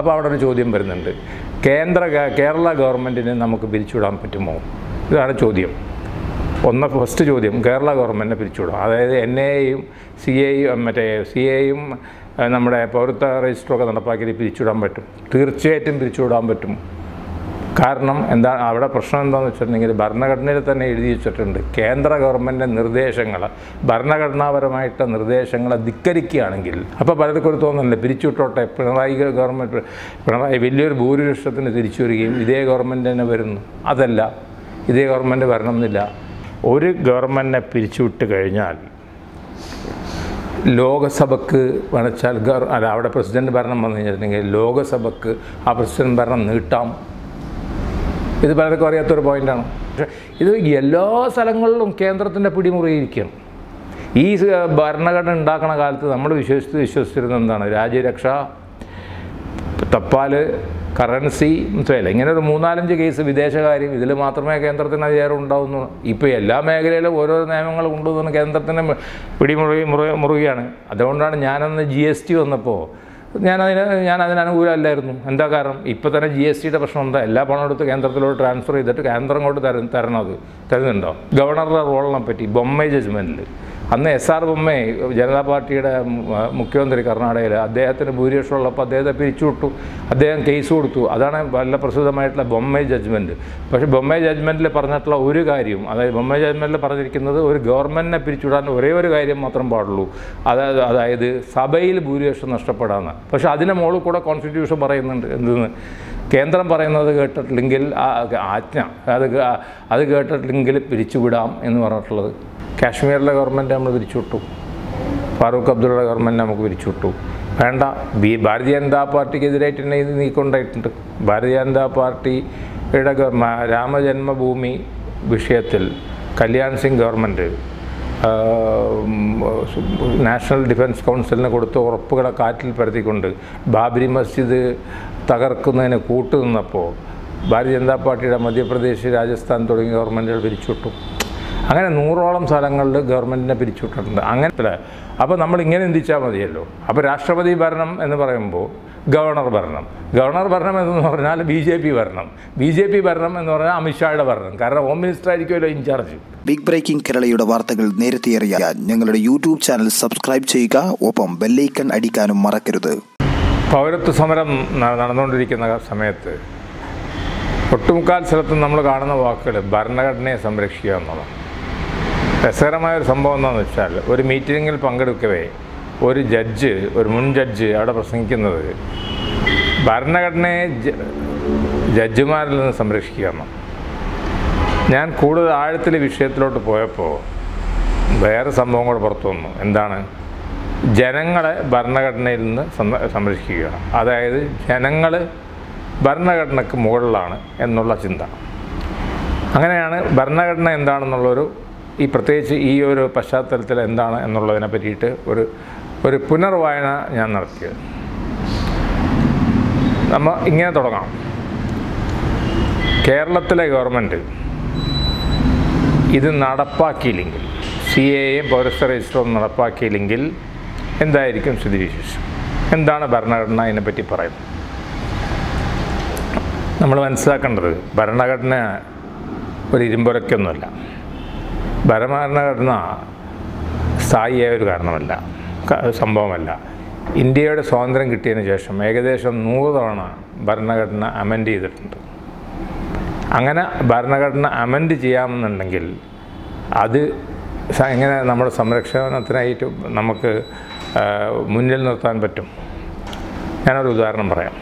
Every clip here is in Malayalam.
അപ്പോൾ അവിടെ ഒരു ചോദ്യം വരുന്നുണ്ട്. കേന്ദ്ര കേരള ഗവൺമെന്റിനെ നമുക്ക് പിരിച്ചുവിടാൻ പറ്റുമോ? ഇതാണ് ചോദ്യം. ഒന്ന് ഫസ്റ്റ് ചോദ്യം കേരള ഗവൺമെന്റിനെ പിരിച്ചുവിടും. അതായത് എൻ എയും സി എയും മറ്റേ സി എയും നമ്മുടെ പൗരത്വ രജിസ്റ്ററൊക്കെ നടപ്പാക്കിയത് പിരിച്ചുവിടാൻ പറ്റും. തീർച്ചയായിട്ടും പിരിച്ചുവിടാൻ പറ്റും. കാരണം എന്താ അവിടെ പ്രശ്നം എന്താണെന്ന് വെച്ചിട്ടുണ്ടെങ്കിൽ ഭരണഘടനയിൽ തന്നെ എഴുതി വെച്ചിട്ടുണ്ട് കേന്ദ്ര ഗവൺമെന്റിന്റെ നിർദ്ദേശങ്ങൾ ഭരണഘടനാപരമായിട്ട് നിർദ്ദേശങ്ങളെ ധിക്കരിക്കുകയാണെങ്കിൽ അപ്പോൾ പലർക്കും ഒരു തോന്നുന്നില്ല പിരിച്ചുവിട്ടോട്ടെ പിണറായി ഗവൺമെന്റ് പിണറായി വലിയൊരു ഭൂരിപക്ഷത്തിന് തിരിച്ചു വരികയും ഇതേ ഗവൺമെന്റ് തന്നെ വരുന്നു. അതല്ല ഇതേ ഗവൺമെന്റ് വരണമെന്നില്ല. ഒരു ഗവൺമെന്റിനെ പിരിച്ചുവിട്ട് കഴിഞ്ഞാൽ ലോകസഭക്ക് വേണച്ചാൽ അല്ല അവിടെ പ്രസിഡന്റ് ഭരണം വന്നു കഴിഞ്ഞിട്ടുണ്ടെങ്കിൽ ലോകസഭക്ക് ആ പ്രസിഡന്റ് ഭരണം നീട്ടാം. ഇത് പലർക്കും അറിയാത്തൊരു പോയിന്റാണ് പക്ഷേ ഇത് എല്ലാ സ്ഥലങ്ങളിലും കേന്ദ്രത്തിന്റെ പിടിമുറിയിരിക്കുകയാണ്. ഈ ഭരണഘടന ഉണ്ടാക്കുന്ന കാലത്ത് നമ്മൾ വിശ്വസിച്ച് വിശ്വസിച്ചിരുന്നത് എന്താണ്? രാജ്യരക്ഷ തപ്പാൽ കറൻസി മനസ്സിലായില്ല? ഇങ്ങനെ ഒരു മൂന്നാലഞ്ച് കേസ് വിദേശകാര്യം ഇതിൽ മാത്രമേ കേന്ദ്രത്തിന് അധികാരം ഉണ്ടാവുന്നു. ഇപ്പോൾ എല്ലാ മേഖലയിലും ഓരോ നിയമങ്ങൾ കൊണ്ടുവന്ന് കേന്ദ്രത്തിന് പിടിമുറി മുറു മുറുകയാണ് അതുകൊണ്ടാണ് ഞാനന്ന് ജി എസ് ടി വന്നപ്പോൾ ഞാനതിന് ഞാൻ അതിന് അനുകൂലമല്ലായിരുന്നു എന്താ കാരണം? ഇപ്പോൾ തന്നെ ജി എസ് ടിയുടെ പ്രശ്നം എന്താ? എല്ലാ പണം എടുത്ത് കേന്ദ്രത്തിലോട്ട് ട്രാൻസ്ഫർ ചെയ്തിട്ട് കേന്ദ്രം കൊണ്ട് തരും തരണം അത്. തരുന്നുണ്ടോ? ഗവർണറുടെ റോളിനെ പറ്റി ബൊമ്മൈ ജഡ്ജ്മെന്റിൽ അന്ന് എസ് ആർ ബൊമ്മെ ജനതാ പാർട്ടിയുടെ മുഖ്യമന്ത്രി കർണാടകയിൽ അദ്ദേഹത്തിന് ഭൂരിപക്ഷം ഉള്ളപ്പോൾ അദ്ദേഹത്തെ പിരിച്ചുവിട്ടു. അദ്ദേഹം കേസ് കൊടുത്തു. അതാണ് നല്ല പ്രസിദ്ധമായിട്ടുള്ള ബൊമ്മെ ജഡ്ജ്മെന്റ് പക്ഷേ ബൊമ്മെ ജഡ്ജ്മെന്റിൽ പറഞ്ഞിട്ടുള്ള ഒരു കാര്യം അതായത് ബൊമ്മെ ജഡ്ജ്മെന്റിൽ പറഞ്ഞിരിക്കുന്നത് ഒരു ഗവൺമെന്റിനെ പിരിച്ചുവിടാൻ ഒരേ ഒരു കാര്യം മാത്രം പാടുള്ളൂ. അതായത് അതായത് സഭയിൽ ഭൂരിപക്ഷം നഷ്ടപ്പെടാമെന്ന് പക്ഷേ അതിന് മുകളിൽ കൂടെ കോൺസ്റ്റിറ്റ്യൂഷൻ പറയുന്നുണ്ട് എന്തെന്ന്? കേന്ദ്രം പറയുന്നത് കേട്ടിട്ടില്ലെങ്കിൽ ആജ്ഞ അത് അത് കേട്ടിട്ടില്ലെങ്കിൽ പിരിച്ചുവിടാം എന്ന് പറഞ്ഞിട്ടുള്ളത്. കാശ്മീരിലെ ഗവൺമെന്റ് നമ്മൾ പിരിച്ചുവിട്ടു. ഫാറൂഖ് അബ്ദുള്ള ഗവൺമെന്റ് നമുക്ക് പിരിച്ചുവിട്ടു. വേണ്ട ബി ഭാരതീയ ജനതാ പാർട്ടിക്കെതിരായിട്ട് തന്നെ ഇത് നീക്കൊണ്ടായിട്ടുണ്ട് ഭാരതീയ ജനതാ പാർട്ടിയുടെ രാമജന്മഭൂമി വിഷയത്തിൽ Kalyan Singh government national defence കൗൺസിലിന് കൊടുത്ത ഉറപ്പുകളെ കാറ്റിൽ പരത്തിക്കൊണ്ട് ബാബരി മസ്ജിദ് തകർക്കുന്നതിന് കൂട്ടുനിന്നപ്പോൾ ഭാരതീയ ജനതാ പാർട്ടിയുടെ മധ്യപ്രദേശ് രാജസ്ഥാൻ തുടങ്ങിയ ഗവൺമെന്റുകൾ പിരിച്ചുവിട്ടു. അങ്ങനെ നൂറോളം സ്ഥലങ്ങളിൽ ഗവൺമെന്റിനെ പിരിച്ചുവിട്ടിട്ടുണ്ട്. അങ്ങനെ അപ്പോൾ നമ്മൾ ഇങ്ങനെ ചിന്തിച്ചാൽ മതിയല്ലോ. അപ്പോൾ രാഷ്ട്രപതി ഭരണം എന്ന് പറയുമ്പോൾ ഗവർണർ ഭരണം. ഗവർണർ ഭരണം എന്ന് പറഞ്ഞാൽ ബി ജെ പി ഭരണം. ബി ജെ പി ഭരണം എന്ന് പറഞ്ഞാൽ അമിത്ഷായുടെ ഭരണം. കാരണം ഹോം മിനിസ്റ്റർ ആയിരിക്കുമല്ലോ ഇൻചാർജ് ബിഗ് ബ്രേക്കിംഗ് കേരളയുടെ വാർത്തകൾ നേരത്തെ അറിയാൻ ഞങ്ങളുടെ യൂട്യൂബ് ചാനൽ സബ്സ്ക്രൈബ് ചെയ്യുക. ഒപ്പം ബെല്ലൈക്കൺ അടിക്കാനും മറക്കരുത്. പൗരത്വ സമരം നടന്നുകൊണ്ടിരിക്കുന്ന സമയത്ത് ഒട്ടുമുക്കാൽ സ്ഥലത്തും നമ്മൾ കാണുന്ന വാക്കുകൾ ഭരണഘടനയെ സംരക്ഷിക്കുക എന്നുള്ളത്. രസകരമായ ഒരു സംഭവം എന്താണെന്ന് വെച്ചാൽ ഒരു മീറ്റിങ്ങിൽ പങ്കെടുക്കവേ ഒരു ജഡ്ജ് ഒരു മുൻ ജഡ്ജ് അവിടെ പ്രസംഗിക്കുന്നത് ഭരണഘടനയെ ജഡ്ജിമാരിൽ നിന്ന് സംരക്ഷിക്കുക ഞാൻ കൂടുതൽ ആഴത്തിൽ വിഷയത്തിലോട്ട് പോയപ്പോൾ വേറെ സംഭവം കൂടെ പുറത്തു വന്നു. എന്താണ്? ജനങ്ങളെ ഭരണഘടനയിൽ നിന്ന് സംര- സംരക്ഷിക്കുക അതായത് ജനങ്ങൾ ഭരണഘടനയ്ക്ക് മുകളിലാണ് എന്നുള്ള ചിന്ത. അങ്ങനെയാണ് ഭരണഘടന എന്താണെന്നുള്ളൊരു ഈ പ്രത്യേകിച്ച് ഈ ഒരു പശ്ചാത്തലത്തിൽ എന്താണ് എന്നുള്ളതിനെ പറ്റിയിട്ട് ഒരു ഒരു പുനർവായന ഞാൻ നടത്തിയത്. നമ്മൾ ഇങ്ങനെ തുടങ്ങാം. കേരളത്തിലെ ഗവൺമെന്റ് ഇത് നടപ്പാക്കിയില്ലെങ്കിൽ സി എയും പൗരസ്ത്യ രജിസ്റ്ററും നടപ്പാക്കിയില്ലെങ്കിൽ എന്തായിരിക്കും സ്ഥിതിവിശേഷം എന്താണ് ഭരണഘടന ഇതിനെപ്പറ്റി പറയുന്നത്? നമ്മൾ മനസ്സിലാക്കേണ്ടത് ഭരണഘടന ഒരു ഇരുമ്പുരക്കൊന്നുമല്ല. ഭരണഘടന സ്ഥായിയായ ഒരു കാരണമല്ല. സംഭവമല്ല. ഇന്ത്യയുടെ സ്വാതന്ത്ര്യം കിട്ടിയതിന് ശേഷം ഏകദേശം നൂറ് തവണ ഭരണഘടന അമെൻഡ് ചെയ്തിട്ടുണ്ട്. അങ്ങനെ ഭരണഘടന അമെൻഡ് ചെയ്യാമെന്നുണ്ടെങ്കിൽ അത് എങ്ങനെ നമ്മുടെ സംരക്ഷണത്തിനായിട്ട് നമുക്ക് മുന്നിൽ നിർത്താൻ പറ്റും. ഞാനൊരു ഉദാഹരണം പറയാം.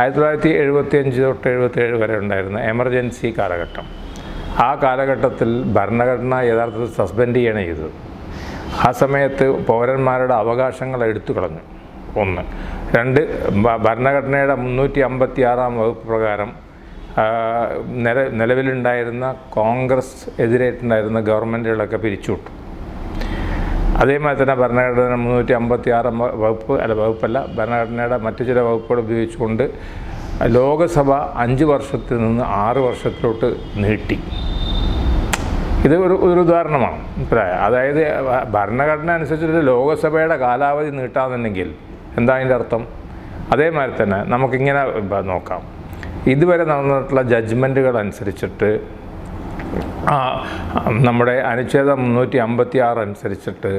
ആയിരത്തി തൊള്ളായിരത്തി എഴുപത്തി അഞ്ച് തൊട്ട് എഴുപത്തേഴ് വരെ ഉണ്ടായിരുന്ന എമർജൻസി കാലഘട്ടം. ആ കാലഘട്ടത്തിൽ ഭരണഘടന യഥാർത്ഥത്തിൽ സസ്പെൻഡ് ചെയ്യണം ചെയ്തത്. ആ സമയത്ത് പൗരന്മാരുടെ അവകാശങ്ങൾ എടുത്തു കളഞ്ഞു. ഒന്ന്. രണ്ട് ഭരണഘടനയുടെ മുന്നൂറ്റി അമ്പത്തി ആറാം വകുപ്പ് പ്രകാരം നില നിലവിലുണ്ടായിരുന്ന കോൺഗ്രസ് എതിരായിട്ടുണ്ടായിരുന്ന ഗവൺമെന്റുകളൊക്കെ പിരിച്ചുവിട്ടു. അതേമാതിരി തന്നെ ഭരണഘടന മുന്നൂറ്റി അമ്പത്തി ആറ് വകുപ്പ് അല്ല വകുപ്പല്ല ഭരണഘടനയുടെ മറ്റു ചില വകുപ്പുകൾ ഉപയോഗിച്ചുകൊണ്ട് ലോകസഭ അഞ്ച് വർഷത്തിൽ നിന്ന് ആറ് വർഷത്തിലോട്ട് നീട്ടി. ഇത് ഒരു ഒരു ഉദാഹരണമാണ്. അഭിപ്രായം അതായത് ഭരണഘടന അനുസരിച്ചിട്ട് ലോകസഭയുടെ കാലാവധി നീട്ടാന്നുണ്ടെങ്കിൽ എന്താ അതിന്റെ അർത്ഥം? അതേമാതിരി തന്നെ നമുക്കിങ്ങനെ നോക്കാം. ഇതുവരെ നടന്നിട്ടുള്ള ജഡ്ജ്മെന്റുകൾ അനുസരിച്ചിട്ട് നമ്മുടെ അനുച്ഛേദം മുന്നൂറ്റി അമ്പത്തി ആറ് അനുസരിച്ചിട്ട്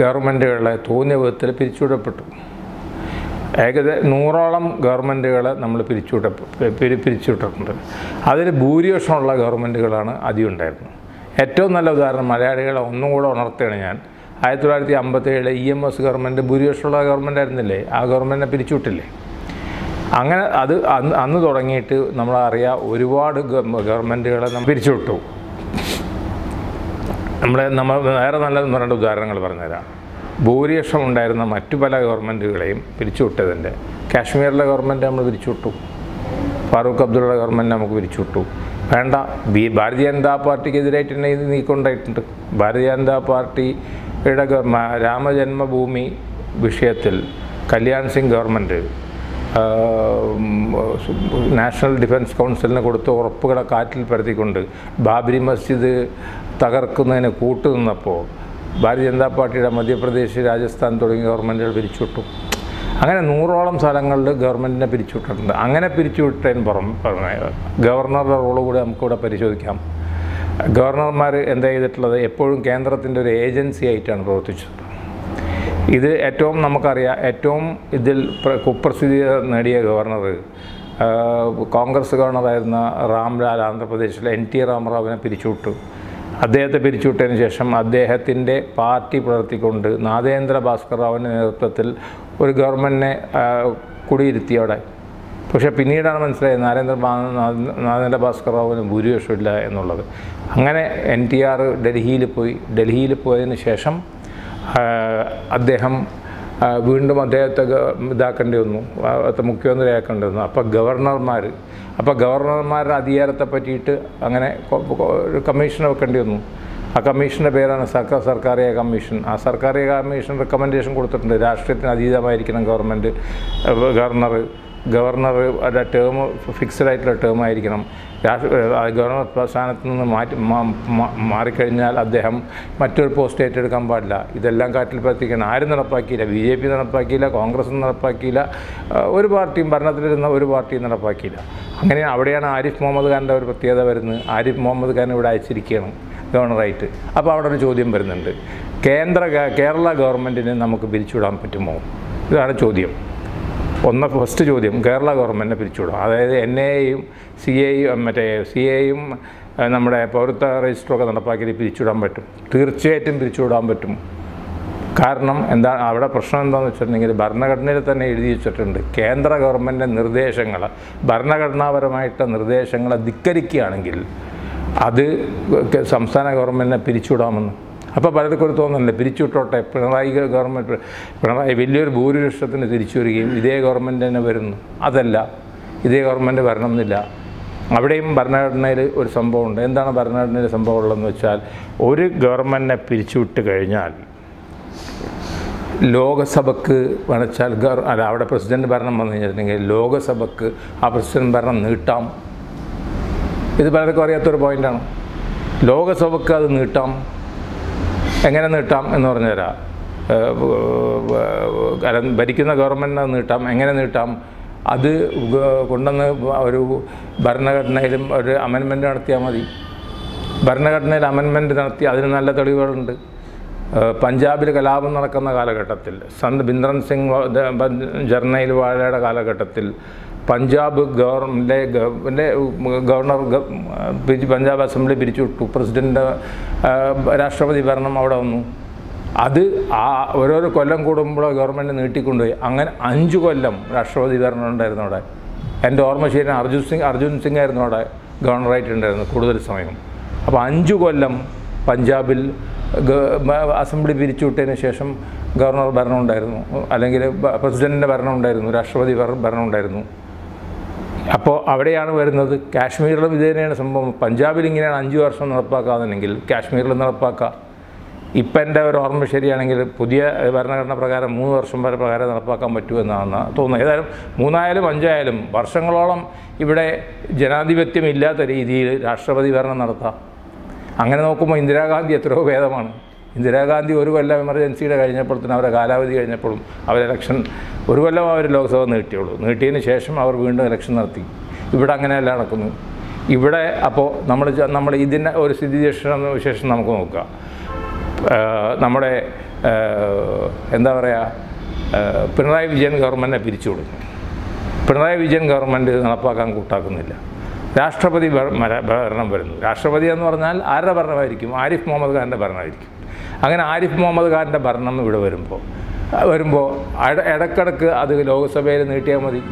ഗവൺമെന്റുകളെ തോന്നിയ വിധത്തിൽ പിരിച്ചുവിടപ്പെട്ടു. ഏകദേശം നൂറോളം ഗവൺമെന്റുകൾ നമ്മൾ പിരിച്ചുവിട്ട പിരി പിരിച്ചുവിട്ടിട്ടുണ്ട്. അതിൽ ഭൂരിപക്ഷമുള്ള ഗവൺമെന്റുകളാണ് അധികം ഉണ്ടായിരുന്നത്. ഏറ്റവും നല്ല ഉദാഹരണം മലയാളികളെ ഒന്നും കൂടെ ഉണർത്തുകയാണ് ഞാൻ. ആയിരത്തി തൊള്ളായിരത്തി അമ്പത്തേഴിലെ ഇ എം എസ് ഗവൺമെന്റ് ഭൂരിപക്ഷമുള്ള ഗവൺമെന്റ് ആയിരുന്നില്ലേ? ആ ഗവൺമെന്റിനെ പിരിച്ചുവിട്ടില്ലേ? അങ്ങനെ അത് അന്ന് അന്ന് തുടങ്ങിയിട്ട് നമ്മളറിയാം ഒരുപാട് ഗവൺമെന്റുകളെ നമ്മൾ പിരിച്ചുവിട്ടു. നമ്മളെ നമ്മൾ വേറെ നല്ല ഒന്ന് രണ്ട് ഉദാഹരണങ്ങൾ പറഞ്ഞുതരാം. ഭൂരിപക്ഷം ഉണ്ടായിരുന്ന മറ്റു പല ഗവൺമെന്റുകളെയും പിരിച്ചുവിട്ടതിന്റെ കാശ്മീരിലെ ഗവൺമെന്റ് നമ്മൾ പിരിച്ചുവിട്ടു. ഫാറൂഖ് അബ്ദുള്ള ഗവൺമെന്റ് നമുക്ക് പിരിച്ചുവിട്ടു. വേണ്ട ബി ഭാരതീയ ജനതാ പാർട്ടിക്കെതിരായിട്ട് തന്നെ ഇത് നീക്കൊണ്ടായിട്ടുണ്ട് ഭാരതീയ ജനതാ പാർട്ടിയുടെ രാമജന്മഭൂമി വിഷയത്തിൽ Kalyan Singh government national defence കൗൺസിലിന് കൊടുത്ത ഉറപ്പുകളെ കാറ്റിൽ പരത്തിക്കൊണ്ട് ബാബരി മസ്ജിദ് തകർക്കുന്നതിന് കൂട്ടുനിന്നപ്പോൾ ഭാരതീയ ജനതാ പാർട്ടിയുടെ മധ്യപ്രദേശ് രാജസ്ഥാൻ തുടങ്ങിയ ഗവൺമെന്റുകൾ പിരിച്ചുവിട്ടു. അങ്ങനെ നൂറോളം സ്ഥലങ്ങളിൽ ഗവൺമെന്റിനെ പിരിച്ചുവിട്ടിട്ടുണ്ട്. അങ്ങനെ പിരിച്ചുവിട്ടതിന് പുറം പുറമെ ഗവർണറുടെ റോൾ കൂടി നമുക്കിവിടെ പരിശോധിക്കാം. ഗവർണർമാർ എന്താ ചെയ്തിട്ടുള്ളത്? എപ്പോഴും കേന്ദ്രത്തിന്റെ ഒരു ഏജൻസി ആയിട്ടാണ് പ്രവർത്തിച്ചത്. ഇത് ഏറ്റവും നമുക്കറിയാം ഏറ്റവും ഇതിൽ പ്ര- കുപ്രസിദ്ധി നേടിയ ഗവർണർ കോൺഗ്രസ് ഗവർണറായിരുന്ന റാംലാൽ ആന്ധ്രാപ്രദേശിലെ എൻ ടി റാമറാവിനെ പിരിച്ചുവിട്ടു. അദ്ദേഹത്തെ പിരിച്ചുവിട്ടതിന് ശേഷം അദ്ദേഹത്തിന്റെ പാർട്ടി പ്രവർത്തിക്കൊണ്ട് നാദേന്ദ്ര ഭാസ്കർ റാവിന്റെ നേതൃത്വത്തിൽ ഒരു ഗവൺമെന്റിനെ കുടിയിരുത്തി അവിടെ. പക്ഷേ പിന്നീടാണ് മനസ്സിലായത് നരേന്ദ്ര നാദേന്ദ്ര ഭാസ്കർ റാവുവിന് ഭൂരിപക്ഷമില്ല എന്നുള്ളത്. അങ്ങനെ എൻ ടി ആർ ഡൽഹിയിൽ പോയി. ഡൽഹിയിൽ പോയതിന് ശേഷം അദ്ദേഹം വീണ്ടും അദ്ദേഹത്തെ ഇതാക്കേണ്ടി വന്നു. അദ്ദേഹത്തെ മുഖ്യമന്ത്രിയാക്കേണ്ടി വന്നു. അപ്പോൾ ഗവർണർമാർ അപ്പോൾ ഗവർണർമാരുടെ അധികാരത്തെ പറ്റിയിട്ട് അങ്ങനെ ഒരു കമ്മീഷൻ വെക്കേണ്ടി വന്നു. ആ കമ്മീഷന്റെ പേരാണ് സർക്കാർ സർക്കാരിയ കമ്മീഷൻ. ആ സർക്കാരിയ കമ്മീഷൻ റെക്കമെൻഡേഷൻ കൊടുത്തിട്ടുണ്ട്. രാഷ്ട്രീയത്തിന് അതീതമായിരിക്കണം government governor governor term fixed ആയിട്ടുള്ള ടേം ആയിരിക്കണം. രാഷ്ട്ര ഗവർണർ സ്ഥാനത്ത് നിന്ന് മാറ്റി മാറിക്കഴിഞ്ഞാൽ അദ്ദേഹം മറ്റൊരു പോസ്റ്റ് ഏറ്റെടുക്കാൻ പാടില്ല. ഇതെല്ലാം കാറ്റിൽ പ്രവർത്തിക്കണം ആരും നടപ്പാക്കിയില്ല. ബി ജെ പി നടപ്പാക്കിയില്ല കോൺഗ്രസ് നടപ്പാക്കിയില്ല ഒരു പാർട്ടിയും ഭരണത്തിലിരുന്ന ഒരു പാർട്ടിയും നടപ്പാക്കിയില്ല. അങ്ങനെ അവിടെയാണ് ആരിഫ് മുഹമ്മദ് ഖാന്റെ ഒരു പ്രത്യേകത വരുന്നത്. ആരിഫ് മുഹമ്മദ് ഖാൻ ഇവിടെ അയച്ചിരിക്കുകയാണ് ഗവർണറായിട്ട്. അപ്പോൾ അവിടെ ഒരു ചോദ്യം വരുന്നുണ്ട്. കേന്ദ്ര കേരള ഗവൺമെന്റിനെ നമുക്ക് പിരിച്ചുവിടാൻ പറ്റുമോ? ഇതാണ് ചോദ്യം. ഒന്ന് ഫസ്റ്റ് ചോദ്യം കേരള ഗവൺമെന്റിനെ പിരിച്ചുവിടും. അതായത് എൻ എയും സി എയും മറ്റേ സി എയും നമ്മുടെ പൗരത്വ രജിസ്റ്ററൊക്കെ നടപ്പാക്കിയത് പിരിച്ചുവിടാൻ പറ്റും. തീർച്ചയായിട്ടും പിരിച്ചുവിടാൻ പറ്റും. കാരണം എന്താ അവിടെ പ്രശ്നം എന്താണെന്ന് വെച്ചിട്ടുണ്ടെങ്കിൽ ഭരണഘടനയിൽ തന്നെ എഴുതി വെച്ചിട്ടുണ്ട്. കേന്ദ്ര ഗവൺമെന്റ് നിർദ്ദേശങ്ങൾ ഭരണഘടനാപരമായിട്ട് നിർദ്ദേശങ്ങളെ ധിക്കരിക്കുകയാണെങ്കിൽ അത് സംസ്ഥാന ഗവൺമെന്റിനെ പിരിച്ചുവിടാമെന്ന്. അപ്പോൾ പലർക്കും ഒരു തോന്നുന്നുണ്ട് പിരിച്ചുവിട്ടോട്ടെ പിണറായി ഗവൺമെന്റ് പിണറായി വലിയൊരു ഭൂരിപക്ഷത്തിന് തിരിച്ചു വരികയും ഇതേ ഗവൺമെന്റ് തന്നെ വരുന്നു. അതല്ല ഇതേ ഗവൺമെന്റ് വരണമെന്നില്ല. അവിടെയും ഭരണഘടനയിൽ ഒരു സംഭവമുണ്ട്. എന്താണ് ഭരണഘടനയിൽ സംഭവം ഉള്ളതെന്ന് വെച്ചാൽ ഒരു ഗവൺമെന്റിനെ പിരിച്ചുവിട്ട് കഴിഞ്ഞാൽ ലോകസഭക്ക് വേണച്ചാൽ അല്ല അവിടെ പ്രസിഡന്റ് ഭരണം വന്നു കഴിഞ്ഞിട്ടുണ്ടെങ്കിൽ ലോകസഭക്ക് ആ പ്രസിഡന്റ് ഭരണം നീട്ടാം. ഇത് പലർക്കും അറിയാത്തൊരു പോയിന്റാണ് ലോകസഭക്ക് അത് നീട്ടാം. എങ്ങനെ നീട്ടാം എന്ന് പറഞ്ഞുതരാം. തരാം ഭരിക്കുന്ന ഗവൺമെന്റിനെ നീട്ടാം. എങ്ങനെ നീട്ടാം? അത് കൊണ്ടുവന്ന് ഒരു ഭരണഘടനയിലും ഒരു അമെൻമെന്റ് നടത്തിയാൽ മതി. ഭരണഘടനയിൽ അമെൻമെന്റ് നടത്തി അതിന് നല്ല തെളിവുകളുണ്ട്. പഞ്ചാബിൽ കലാപം നടക്കുന്ന കാലഘട്ടത്തിൽ സന്ത് ബിന്ദ്രൻ സിംഗ് ജർണയിൽ വാഴയുടെ കാലഘട്ടത്തിൽ പഞ്ചാബ് ഗവർണറിന്റെ ഗവർണർ പഞ്ചാബ് അസംബ്ലി പിരിച്ചുവിട്ടു. പ്രസിഡന്റ് രാഷ്ട്രപതി ഭരണം അവിടെ വന്നു. അത് ആ ഓരോരോ കൊല്ലം കൂടുമ്പോൾ ഗവൺമെന്റ് നീട്ടിക്കൊണ്ടുപോയി. അങ്ങനെ അഞ്ച് കൊല്ലം രാഷ്ട്രപതി ഭരണം ഉണ്ടായിരുന്നു അവിടെ. എന്റെ ഓർമ്മ ശരി അർജുൻ സിംഗ് അർജുൻ സിംഗ് ആയിരുന്നു അവിടെ ഗവർണറായിട്ടുണ്ടായിരുന്നു കൂടുതൽ സമയം. അപ്പോൾ അഞ്ച് കൊല്ലം പഞ്ചാബിൽ അസംബ്ലി പിരിച്ചുവിട്ടതിന് ശേഷം ഗവർണർ ഭരണം ഉണ്ടായിരുന്നു. അല്ലെങ്കിൽ പ്രസിഡന്റിന്റെ ഭരണം ഉണ്ടായിരുന്നു രാഷ്ട്രപതി ഭര- ഭരണം ഉണ്ടായിരുന്നു. അപ്പോൾ അവിടെയാണ് വരുന്നത്. കാശ്മീരിലും ഇത് തന്നെയാണ് സംഭവം. പഞ്ചാബിൽ ഇങ്ങനെയാണ് അഞ്ച് വർഷം നടപ്പാക്കാന്നുണ്ടെങ്കിൽ കാശ്മീരിൽ നടപ്പാക്കാം. ഇപ്പം എന്റെ ഒരു ഓർമ്മ ശരിയാണെങ്കിൽ പുതിയ ഭരണഘടന പ്രകാരം മൂന്ന് വർഷം വരെ പ്രകാരം നടപ്പാക്കാൻ പറ്റുമെന്നാണ് തോന്നുന്നത്. ഏതായാലും മൂന്നായാലും അഞ്ചായാലും വർഷങ്ങളോളം ഇവിടെ ജനാധിപത്യം ഇല്ലാത്ത രീതിയിൽ രാഷ്ട്രപതി ഭരണം നടത്താം. അങ്ങനെ നോക്കുമ്പോൾ ഇന്ദിരാഗാന്ധി എത്രയോ ഭേദമാണ്. ഇന്ദിരാഗാന്ധി ഒരു കൊല്ലം എമർജൻസിയുടെ കഴിഞ്ഞപ്പോഴത്തേനും അവരുടെ കാലാവധി കഴിഞ്ഞപ്പോഴും അവർ ഇലക്ഷൻ ഒരു കൊല്ലം അവർ ലോക്സഭ നീട്ടിയുള്ളൂ. നീട്ടിയതിന് ശേഷം അവർ വീണ്ടും ഇലക്ഷൻ നടത്തി. ഇവിടെ അങ്ങനെയല്ല നടക്കുന്നു ഇവിടെ അപ്പോൾ നമ്മൾ നമ്മൾ ഇതിന്റെ ഒരു സ്ഥിതിവിശേഷം വിശേഷം നമുക്ക് നോക്കാം. നമ്മുടെ എന്താ പറയുക പിണറായി വിജയൻ ഗവൺമെന്റിനെ പിരിച്ചു കൊടുക്കും. പിണറായി വിജയൻ ഗവൺമെന്റ് നടപ്പാക്കാൻ കൂട്ടാക്കുന്നില്ല. രാഷ്ട്രപതി ഭരണം വരുന്നു. രാഷ്ട്രപതി എന്ന് പറഞ്ഞാൽ ആരുടെ ഭരണമായിരിക്കും? ആരിഫ് മുഹമ്മദ് ഖാന്റെ ഭരണമായിരിക്കും. അങ്ങനെ ആരിഫ് മുഹമ്മദ് ഖാന്റെ ഭരണം ഇവിടെ വരുമ്പോൾ വരുമ്പോൾ ഇട- ഇടക്കിടക്ക് അത് ലോക്സഭയിൽ നീട്ടിയാൽ മതി.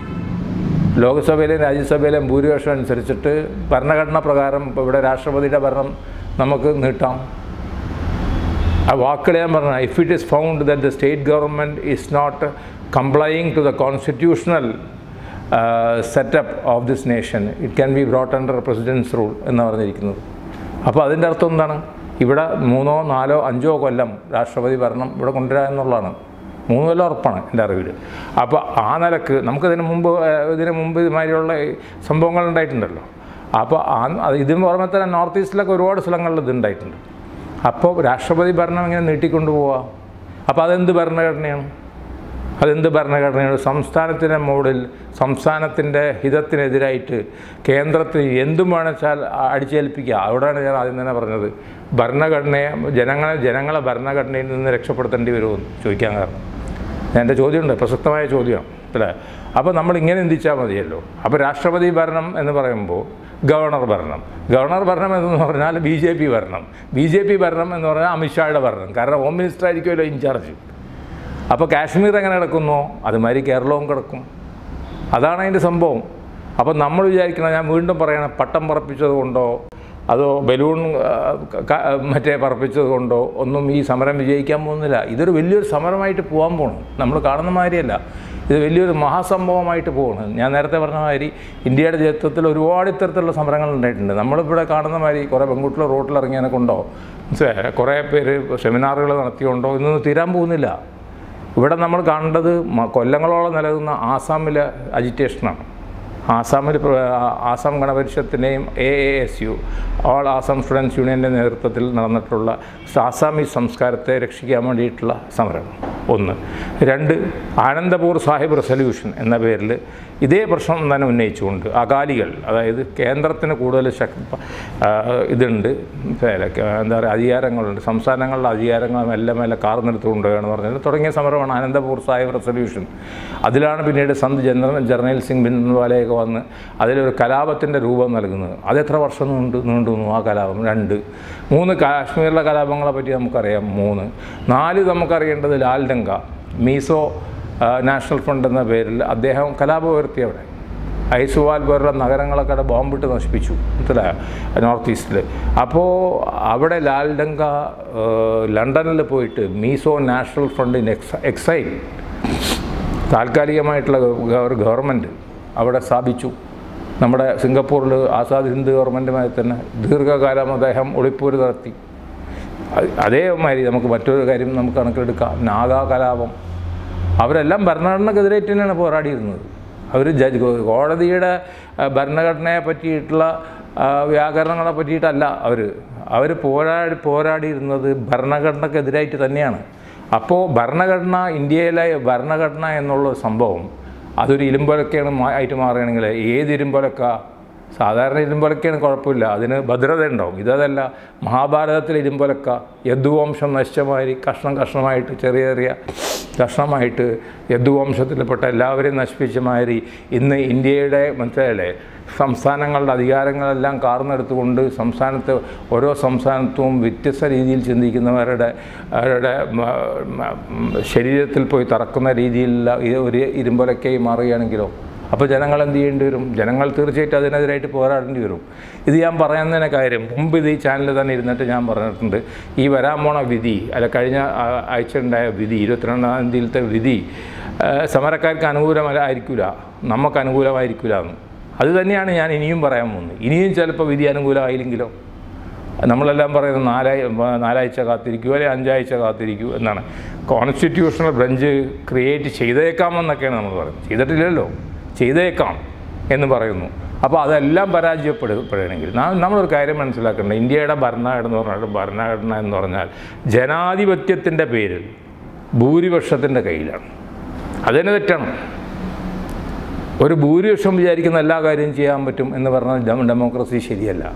ലോക്സഭയിലെയും രാജ്യസഭയിലെയും ഭൂരിപക്ഷം അനുസരിച്ചിട്ട് ഭരണഘടന പ്രകാരം ഇപ്പോൾ ഇവിടെ രാഷ്ട്രപതിയുടെ ഭരണം നമുക്ക് നീട്ടാം. ആ വാക്കുകൾ ഞാൻ പറഞ്ഞ if it is found the state government is not complying to the constitutional setup of this nation it can be brought under president's rule എന്ന് പറഞ്ഞിരിക്കുന്നത്. അപ്പോൾ അതിന്റെ അർത്ഥം എന്താണ്? ഇവിടെ മൂന്നോ നാലോ അഞ്ചോ കൊല്ലം രാഷ്ട്രപതി ഭരണം ഇവിടെ കൊണ്ടുവരിക എന്നുള്ളതാണ്. മൂന്ന് കൊല്ലം ഉറപ്പാണ് എന്റെ അറിവിൽ. അപ്പോൾ ആ നിലയ്ക്ക് നമുക്കിതിന് മുമ്പ് ഇതിനു മുമ്പ് ഇതുമാതിരിയുള്ള സംഭവങ്ങൾ ഉണ്ടായിട്ടുണ്ടല്ലോ. അപ്പോൾ ആ ഇതിന് പുറമെ തന്നെ നോർത്ത് ഈസ്റ്റിലൊക്കെ ഒരുപാട് സ്ഥലങ്ങളിൽ ഇത് ഉണ്ടായിട്ടുണ്ട്. അപ്പോൾ രാഷ്ട്രപതി ഭരണം ഇങ്ങനെ നീട്ടിക്കൊണ്ടു പോവാം അപ്പോൾ അതെന്ത് ഭരണഘടനയാണ്? അതെന്ത് ഭരണഘടനയാണ്? സംസ്ഥാനത്തിന്റെ മുകളിൽ സംസ്ഥാനത്തിന്റെ ഹിതത്തിനെതിരായിട്ട് കേന്ദ്രത്തിൽ എന്തും വേണമെച്ചാൽ അടിച്ചേൽപ്പിക്കുക. അവിടെയാണ് ഞാൻ ആദ്യം തന്നെ പറഞ്ഞത്. ഭരണഘടനയെ ജനങ്ങളെ ജനങ്ങളെ ഭരണഘടനയിൽ നിന്ന് രക്ഷപ്പെടുത്തേണ്ടി വരുമെന്ന് ചോദിക്കാൻ കാരണം. എന്റെ ചോദ്യമുണ്ട്. പ്രസക്തമായ ചോദ്യമാണ്. അല്ലേ? അപ്പോൾ നമ്മൾ ഇങ്ങനെ ചിന്തിച്ചാൽ മതിയല്ലോ. അപ്പോൾ രാഷ്ട്രപതി ഭരണം എന്ന് പറയുമ്പോൾ ഗവർണർ ഭരണം. ഗവർണർ ഭരണം എന്ന് പറഞ്ഞാൽ ബി ജെ പി ഭരണം. ബി ജെ പി ഭരണം എന്ന് പറഞ്ഞാൽ അമിത്ഷായുടെ ഭരണം. കാരണം ഹോം മിനിസ്റ്റർ ആയിരിക്കുമല്ലോ ഇൻചാർജ്. അപ്പോൾ കാശ്മീർ എങ്ങനെ കിടക്കുന്നോ? അതുമാതിരി കേരളവും കിടക്കും. അതാണ് അതിന്റെ സംഭവം. അപ്പോൾ നമ്മൾ വിചാരിക്കണം ഞാൻ വീണ്ടും പറയണം പട്ടം പറപ്പിച്ചത് കൊണ്ടോ അതോ ബലൂൺ മറ്റേ പറപ്പിച്ചത് കൊണ്ടോ ഒന്നും ഈ സമരം വിജയിക്കാൻ പോകുന്നില്ല. ഇതൊരു വലിയൊരു സമരമായിട്ട് പോകാൻ പോകണം നമ്മൾ കാണുന്ന മാതിരിയല്ല. ഇത് വലിയൊരു മഹാസംഭവമായിട്ട് പോകണം ഞാൻ നേരത്തെ പറഞ്ഞ മാതിരി ഇന്ത്യയുടെ ചരിത്രത്തിൽ ഒരുപാട് ഇത്തരത്തിലുള്ള സമരങ്ങൾ ഉണ്ടായിട്ടുണ്ട്. നമ്മളിവിടെ കാണുന്ന മാതിരി കുറേ പെൺകുട്ടികൾ റോട്ടിലിറങ്ങിയതിനെ കൊണ്ടോ കുറേ പേര് സെമിനാറുകൾ നടത്തിയോണ്ടോ ഇതൊന്നും തീരാൻ പോകുന്നില്ല. ഇവിടെ നമ്മൾ കാണേണ്ടത് കൊല്ലങ്ങളോളം നിലനിന്ന ആസാമിലെ അജിറ്റേഷനാണ് ആസാമിൽ Assam ഗണപരിഷത്തിന്റെയും A A S U all Assam students യൂണിയന്റെ നേതൃത്വത്തിൽ നടന്നിട്ടുള്ള ആസാമി സംസ്കാരത്തെ രക്ഷിക്കാൻ വേണ്ടിയിട്ടുള്ള സമരം. ഒന്ന്. രണ്ട് ആനന്ദപൂർ സാഹിബ് റെസൊല്യൂഷൻ എന്ന പേരിൽ ഇതേ പ്രശ്നം തന്നെ ഉന്നയിച്ചുകൊണ്ട് അകാലികൾ അതായത് കേന്ദ്രത്തിന് കൂടുതൽ ശക്തി ആ, ഇതുണ്ട്. എന്താ പറയുക അധികാരങ്ങളുണ്ട്. സംസ്ഥാനങ്ങളുടെ അധികാരങ്ങൾ മെല്ലെ മെല്ലെ കാർന്നെടുത്ത് എന്ന് പറഞ്ഞാൽ തുടങ്ങിയ സമരമാണ് ആനന്ദപൂർ സാഹിബ് റെസൊല്യൂഷൻ. അതിലാണ് പിന്നീട് സന്ത് ജനറൽ ജർണൽ സിംഗ് ബിൻവാലയൊക്കെ വന്ന് അതിലൊരു കലാപത്തിന്റെ രൂപം നൽകുന്നത്. അത് എത്ര വർഷം നീണ്ടു നീണ്ടു ആ കലാപം? രണ്ട്. മൂന്ന് കാശ്മീരിലെ കലാപങ്ങളെ പറ്റി നമുക്കറിയാം. മൂന്ന്. നാല് നമുക്കറിയേണ്ടത് Laldenga Mizo national front എന്ന പേരിൽ അദ്ദേഹം കലാപം ഉയർത്തി അവിടെ. ഐസുവാൽ പോലുള്ള നഗരങ്ങളൊക്കെ അവിടെ ബോംബിട്ട് നശിപ്പിച്ചു. മനസ്സിലായോ? നോർത്ത് ഈസ്റ്റിൽ. അപ്പോൾ അവിടെ ലാൽ ഡങ്ക ലണ്ടനിൽ പോയിട്ട് മീസോ നാഷണൽ ഫ്രണ്ടിന് എക്സ എക്സൈൽ താൽക്കാലികമായിട്ടുള്ള ഒരു ഗവൺമെന്റ് അവിടെ സ്ഥാപിച്ചു. നമ്മുടെ സിംഗപ്പൂരിൽ ആസാദ് ഹിന്ദ് ഗവൺമെന്റുമായി തന്നെ ദീർഘകാലം അദ്ദേഹം ഒളിപ്പൂര് നടത്തി. അതേമാതിരി നമുക്ക് മറ്റൊരു കാര്യം നമുക്ക് കണക്കിലെടുക്കാം. നാഗാ കലാപം. അവരെല്ലാം ഭരണഘടനക്കെതിരായിട്ട് തന്നെയാണ് പോരാടിയിരുന്നത്. അവർ ജഡ്ജ് കോടതിയുടെ ഭരണഘടനയെ പറ്റിയിട്ടുള്ള വ്യാകരണങ്ങളെ പറ്റിയിട്ടല്ല അവർ അവർ പോരാടി പോരാടിയിരുന്നത് ഭരണഘടനക്കെതിരായിട്ട് തന്നെയാണ്. അപ്പോൾ ഭരണഘടന ഇന്ത്യയിലെ ഭരണഘടന എന്നുള്ള സംഭവം അതൊരു ഇരുമ്പൊലക്കയാണ് ആയിട്ട് മാറുകയാണെങ്കിൽ ഏത് ഇരുമ്പൊലക്ക സാധാരണ ഇരുമ്പൊലക്കയാണ് കുഴപ്പമില്ല. അതിന് ഭദ്രത ഉണ്ടാവും. ഇതല്ല മഹാഭാരതത്തിൽ ഇരുമ്പൊലക്ക യദുവംശം നശിച്ചമാതിരി കഷ്ണം കഷ്ണമായിട്ട് ചെറിയ ചെറിയ കഷ്ണമായിട്ട് യദുവംശത്തിൽപ്പെട്ട എല്ലാവരെയും നശിപ്പിച്ച മാതിരി ഇന്ന് ഇന്ത്യയുടെ മനസ്സിലായില്ലേ സംസ്ഥാനങ്ങളുടെ അധികാരങ്ങളെല്ലാം കാർന്നെടുത്തുകൊണ്ട് സംസ്ഥാനത്ത് ഓരോ സംസ്ഥാനത്തും വ്യത്യസ്ത രീതിയിൽ ചിന്തിക്കുന്നവരുടെ അവരുടെ ശരീരത്തിൽ പോയി തറക്കുന്ന രീതിയിലുള്ള ഒരു ഇരുമ്പൊലക്കായി മാറുകയാണെങ്കിലോ അപ്പോൾ ജനങ്ങൾ എന്ത് ചെയ്യേണ്ടി വരും? ജനങ്ങൾ തീർച്ചയായിട്ടും അതിനെതിരായിട്ട് പോരാടേണ്ടി വരും. ഇത് ഞാൻ പറയുന്നതിന് കാര്യം മുമ്പ് ഇത് ഈ ചാനലിൽ തന്നെ ഇരുന്നിട്ട് ഞാൻ പറഞ്ഞിട്ടുണ്ട്. ഈ വരാൻ പോണ വിധി അല്ല കഴിഞ്ഞ ആഴ്ച ഉണ്ടായ വിധി ഇരുപത്തിരണ്ടാം തീയതിയിലത്തെ വിധി സമരക്കാർക്ക് അനുകൂലമല്ലായിരിക്കില്ല നമുക്ക് അനുകൂലമായിരിക്കില്ല എന്ന് അത് തന്നെയാണ് ഞാൻ ഇനിയും പറയാൻ പോകുന്നത്. ഇനിയും ചിലപ്പോൾ വിധി അനുകൂലമായില്ലെങ്കിലോ? നമ്മളെല്ലാം പറയുന്നത് നാലായി നാലാഴ്ച കാത്തിരിക്കൂ അല്ലെങ്കിൽ അഞ്ചാഴ്ച കാത്തിരിക്കൂ എന്നാണ്. കോൺസ്റ്റിറ്റ്യൂഷണൽ ബെഞ്ച് ക്രിയേറ്റ് ചെയ്തേക്കാമെന്നൊക്കെയാണ് നമ്മൾ പറയുന്നത്. ചെയ്തിട്ടില്ലല്ലോ? ചെയ്തേക്കാം എന്ന് പറയുന്നു. അപ്പോൾ അതെല്ലാം പരാജയപ്പെടുകയാണെങ്കിൽ നമ്മളൊരു കാര്യം മനസ്സിലാക്കേണ്ടത്. ഇന്ത്യയുടെ ഭരണഘടന എന്ന് പറഞ്ഞാൽ ഭരണഘടന എന്ന് പറഞ്ഞാൽ ജനാധിപത്യത്തിന്റെ പേരിൽ ഭൂരിപക്ഷത്തിന്റെ കയ്യിലാണ്. അതന്നെ തെറ്റാണ്. ഒരു ഭൂരിപക്ഷം വിചാരിക്കുന്ന എല്ലാ കാര്യവും ചെയ്യാൻ പറ്റും എന്ന് പറഞ്ഞാൽ ഡെമ- ഡെമോക്രസി ശരിയല്ല.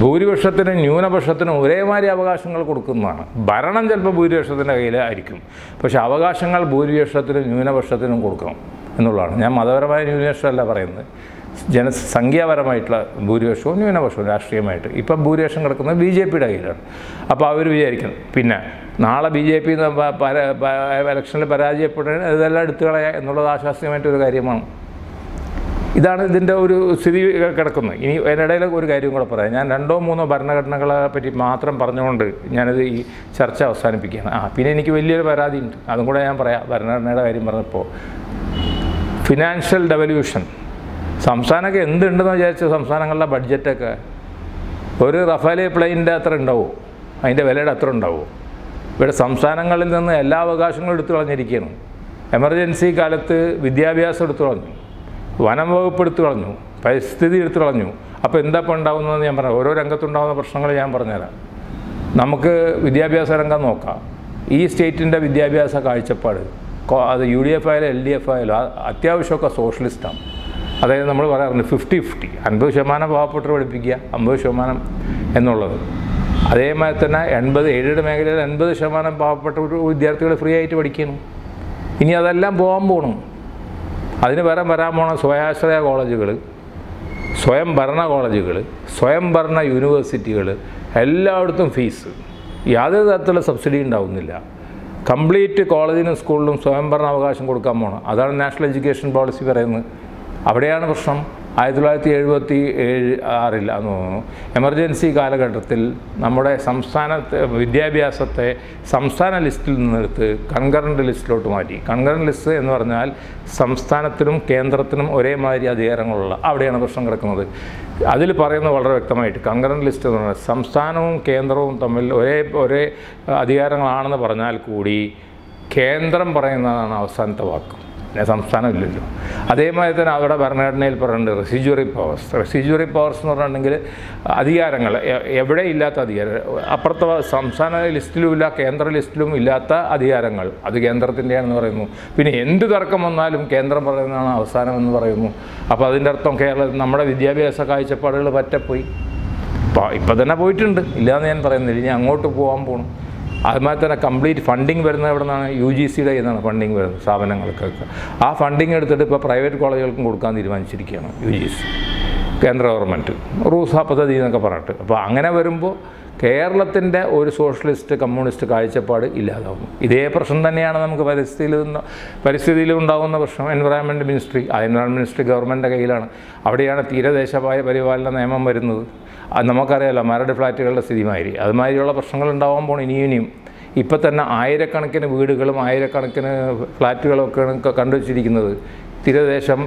ഭൂരിപക്ഷത്തിനും ന്യൂനപക്ഷത്തിനും ഒരേമാതിരി അവകാശങ്ങൾ കൊടുക്കുന്നതാണ്. ഭരണം ചിലപ്പോൾ ഭൂരിപക്ഷത്തിന്റെ കയ്യിലായിരിക്കും. പക്ഷേ അവകാശങ്ങൾ ഭൂരിപക്ഷത്തിനും ന്യൂനപക്ഷത്തിനും കൊടുക്കണം. എന്നുള്ളതാണ്. ഞാൻ മതപരമായ ന്യൂനപക്ഷമല്ല പറയുന്നത്. ജനസംഖ്യാപരമായിട്ടുള്ള ഭൂരിപക്ഷവും ന്യൂനപക്ഷവും രാഷ്ട്രീയമായിട്ട്. ഇപ്പം ഭൂരിപക്ഷം കിടക്കുന്നത് ബി ജെ പിയുടെ കയ്യിലാണ്. അപ്പോൾ അവർ വിചാരിക്കുന്നു. പിന്നെ നാളെ ബി ജെ പി ഇലക്ഷനിൽ പരാജയപ്പെടുന്ന ഇതെല്ലാം എടുത്തു കളയുക എന്നുള്ളത് ആശ്വാസ്യമായിട്ടൊരു കാര്യമാണ്. ഇതാണ് ഇതിന്റെ ഒരു സ്ഥിതി കിടക്കുന്നത്. ഇനി അതിനിടയിൽ ഒരു കാര്യം കൂടെ പറയാം. ഞാൻ രണ്ടോ മൂന്നോ ഭരണഘടനകളെ പറ്റി മാത്രം പറഞ്ഞുകൊണ്ട് ഞാനിത് ഈ ചർച്ച അവസാനിപ്പിക്കുകയാണ്. ആ പിന്നെ എനിക്ക് വലിയൊരു പരാതിയുണ്ട്. അതും കൂടെ ഞാൻ പറയാം. ഭരണഘടനയുടെ കാര്യം പറഞ്ഞപ്പോൾ. ഫിനാൻഷ്യൽ ഡെവല്യൂഷൻ സംസ്ഥാനമൊക്കെ എന്തുണ്ടെന്ന് വിചാരിച്ച സംസ്ഥാനങ്ങളുടെ ബഡ്ജറ്റൊക്കെ ഒരു റഫാലെ പ്ലെയിനിന്റെ അത്ര ഉണ്ടാവും. അതിന്റെ വിലയുടെ അത്ര ഉണ്ടാവും. ഇവിടെ സംസ്ഥാനങ്ങളിൽ നിന്ന് എല്ലാ അവകാശങ്ങളും എടുത്തു കളഞ്ഞിരിക്കുകയാണ്. എമർജൻസി കാലത്ത് വിദ്യാഭ്യാസം എടുത്തു കളഞ്ഞു. വനം വകുപ്പ് എടുത്തു കളഞ്ഞു. പരിസ്ഥിതി എടുത്തു കളഞ്ഞു. അപ്പോൾ എന്താ ഇപ്പോൾ ഉണ്ടാകുന്നതെന്ന് ഞാൻ പറഞ്ഞു ഓരോ രംഗത്തുണ്ടാകുന്ന പ്രശ്നങ്ങൾ ഞാൻ പറഞ്ഞുതരാം. നമുക്ക് വിദ്യാഭ്യാസ രംഗം നോക്കാം. ഈ സ്റ്റേറ്റിന്റെ വിദ്യാഭ്യാസ കാഴ്ചപ്പാട് അത് യു ഡി എഫ് ആയാലും എൽ ഡി എഫ് ആയാലും അത്യാവശ്യമൊക്കെ സോഷ്യലിസ്റ്റാണ്. അതായത് നമ്മൾ പറയാറുണ്ട് ഫിഫ്റ്റി ഫിഫ്റ്റി അൻപത് ശതമാനം പാവപ്പെട്ടവർ പഠിപ്പിക്കുക അമ്പത് ശതമാനം എന്നുള്ളത്. അതേമാതിരി തന്നെ എൺപത് ഏഴ് മേഖലയിൽ എൺപത് ശതമാനം പാവപ്പെട്ട വിദ്യാർത്ഥികൾ ഫ്രീ ആയിട്ട് പഠിക്കുന്നു. ഇനി അതെല്ലാം പോകാൻ പോകണം അതിന് പകരം വരാൻ പോണ സ്വയാശ്രയ കോളേജുകൾ സ്വയം ഭരണ കോളേജുകൾ സ്വയം ഭരണ യൂണിവേഴ്സിറ്റികൾ എല്ലായിടത്തും ഫീസ്. യാതൊരു തരത്തിലുള്ള സബ്സിഡി ഉണ്ടാവുന്നില്ല. കംപ്ലീറ്റ് കോളേജിനും സ്കൂളിലും സ്വയംഭരണ അവകാശം കൊടുക്കാൻ പോകണം അതാണ് നാഷണൽ എഡ്യൂക്കേഷൻ പോളിസി പറയുന്നത്. അവിടെയാണ് പ്രശ്നം. ആയിരത്തി തൊള്ളായിരത്തി എഴുപത്തി ഏഴ് ആറിൽ എന്ന് തോന്നുന്നു. എമർജൻസി കാലഘട്ടത്തിൽ നമ്മുടെ സംസ്ഥാനത്തെ വിദ്യാഭ്യാസത്തെ സംസ്ഥാന ലിസ്റ്റിൽ നിന്നെടുത്ത് കൺകറന്റ് ലിസ്റ്റിലോട്ട് മാറ്റി. കൺകറന്റ് ലിസ്റ്റ് എന്ന് പറഞ്ഞാൽ സംസ്ഥാനത്തിനും കേന്ദ്രത്തിനും ഒരേമാതിരി അധികാരങ്ങളുള്ള അവിടെയാണ് പ്രശ്നം കിടക്കുന്നത്. അതിൽ പറയുന്നത് വളരെ വ്യക്തമായിട്ട് കൺകറന്റ് ലിസ്റ്റ് എന്ന് പറഞ്ഞാൽ സംസ്ഥാനവും കേന്ദ്രവും തമ്മിൽ ഒരേ ഒരേ അധികാരങ്ങളാണെന്ന് പറഞ്ഞാൽ കൂടി കേന്ദ്രം പറയുന്നതാണ് അവസാനത്തെ വാക്ക്. പിന്നെ സംസ്ഥാനമില്ലല്ലോ. അതേമാതിരി തന്നെ അവിടെ ഭരണഘടനയിൽ പറയുന്നുണ്ട് റെസിജ്വറി പവേഴ്സ് റെസിജ്വറി പവേഴ്സ് എന്ന് പറഞ്ഞിട്ടുണ്ടെങ്കിൽ അധികാരങ്ങൾ എവിടെ ഇല്ലാത്ത അധികാരം അപ്പുറത്തെ സംസ്ഥാന ലിസ്റ്റിലുമില്ല കേന്ദ്ര ലിസ്റ്റിലും ഇല്ലാത്ത അധികാരങ്ങൾ. അത് കേന്ദ്രത്തിന്റെയാണെന്ന് പറയുന്നു. പിന്നെ എന്ത് തർക്കം വന്നാലും കേന്ദ്രം പറയുന്നതാണ് അവസാനം എന്ന് പറയുന്നു. അപ്പോൾ അതിന്റെ അർത്ഥം കേരള നമ്മുടെ വിദ്യാഭ്യാസ കാഴ്ചപ്പാടുകൾ പറ്റപ്പോയി. ഇപ്പോൾ ഇപ്പം തന്നെ പോയിട്ടുണ്ട്. ഇല്ലയെന്ന് ഞാൻ പറയുന്നില്ല. ഇനി അങ്ങോട്ട് പോകാൻ പോകണം അതുമാതിരി തന്നെ കംപ്ലീറ്റ് ഫണ്ടിങ് വരുന്നത് എവിടെ നിന്നാണ് യു ജി സിയുടെ നിന്നാണ് ഫണ്ടിങ് വരുന്നത് സ്ഥാപനങ്ങൾക്കൊക്കെ. ആ ഫണ്ടിങ് എടുത്തിട്ട് ഇപ്പോൾ പ്രൈവറ്റ് കോളേജുകൾക്കും കൊടുക്കാൻ തീരുമാനിച്ചിരിക്കുകയാണ് യു ജി സി കേന്ദ്ര ഗവൺമെന്റ് റൂസ പദ്ധതി എന്നൊക്കെ പറഞ്ഞിട്ട്. അപ്പോൾ അങ്ങനെ വരുമ്പോൾ കേരളത്തിന്റെ ഒരു സോഷ്യലിസ്റ്റ് കമ്മ്യൂണിസ്റ്റ് കാഴ്ചപ്പാട് ഇല്ലാതാവും ഇതേ പ്രശ്നം തന്നെയാണ് നമുക്ക് പരിസ്ഥിതിയിൽ നിന്ന് പരിസ്ഥിതിയിൽ ഉണ്ടാകുന്ന പ്രശ്നം. എൻവയറോൺമെന്റ് മിനിസ്ട്രി ആ എൻവയറോൺമെന്റ് മിനിസ്ട്രി ഗവൺമെന്റിന്റെ കയ്യിലാണ്. അവിടെയാണ് തീരദേശ പരിപാലന നിയമം വരുന്നത്. നമുക്കറിയാലോ മരട് ഫ്ലാറ്റുകളുടെ സ്ഥിതിമാതിരി. അതുമാതിരിയുള്ള പ്രശ്നങ്ങൾ ഉണ്ടാവാൻ പോകണം ഇനിയും ഇനിയും. ഇപ്പം തന്നെ ആയിരക്കണക്കിന് വീടുകളും ആയിരക്കണക്കിന് ഫ്ലാറ്റുകളൊക്കെയാണ് കണ്ടുവച്ചിരിക്കുന്നത്. തീരദേശം